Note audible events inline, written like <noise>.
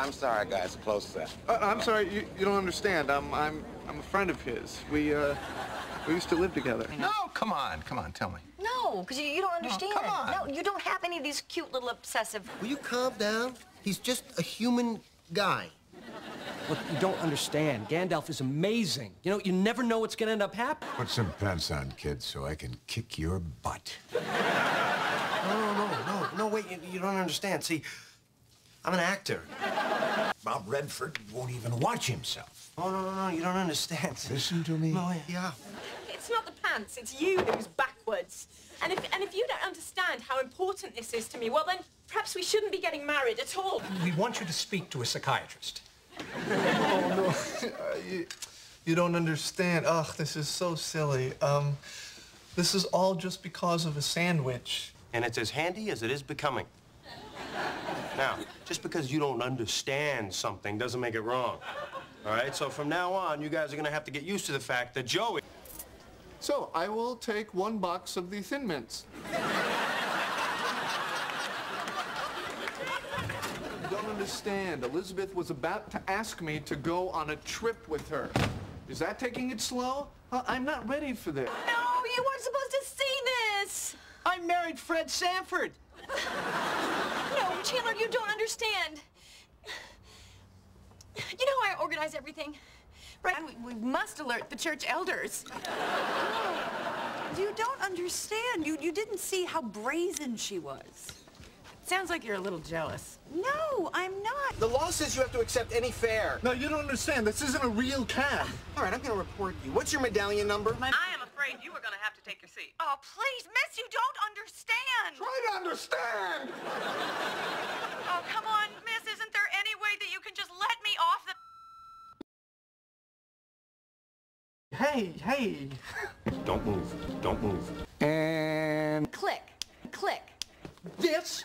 I'm sorry, guys. Close set. Uh, I'm sorry, you, you don't understand. I'm I'm I'm a friend of his. We uh we used to live together. No, come on, come on, tell me. No, because you, you don't understand. come on. No, you don't have any of these cute little obsessive. Will you calm down? He's just a human guy. Look, you don't understand. Gandalf is amazing. You know, you never know what's gonna end up happening. Put some pants on, kid, so I can kick your butt. No, no, no, no, no, wait, you, you don't understand. See, I'm an actor. Bob Redford won't even watch himself. Oh, no, no, no, you don't understand. Listen to me. No, yeah. It's not the pants, it's you who's backwards. And if, and if you don't understand how important this is to me, well, then perhaps we shouldn't be getting married at all. We want you to speak to a psychiatrist. Oh no, <laughs> you, you don't understand. Ugh, this is so silly. Um, this is all just because of a sandwich. And it's as handy as it is becoming. Now, just because you don't understand something doesn't make it wrong. All right, so from now on, you guys are gonna have to get used to the fact that Joey. So I will take one box of the Thin Mints. Don't understand. Elizabeth was about to ask me to go on a trip with her. Is that taking it slow? Uh, I'm not ready for this. No, you weren't supposed to see this. I married Fred Sanford. No, Chandler, you don't understand. You know I organize everything, right? We, we must alert the church elders. you don't understand. You, you didn't see how brazen she was. Sounds like you're a little jealous. No, I'm not. The law says you have to accept any fare. No, you don't understand. This isn't a real cab. All right, I'm gonna report you. What's your medallion number? My- I am afraid you are going to have to take your seat. Oh, please, miss, you don't understand. Try to understand. Oh, come on, miss. Isn't there any way that you can just let me off the... Hey, hey. Don't move. Don't move. And Click, click. This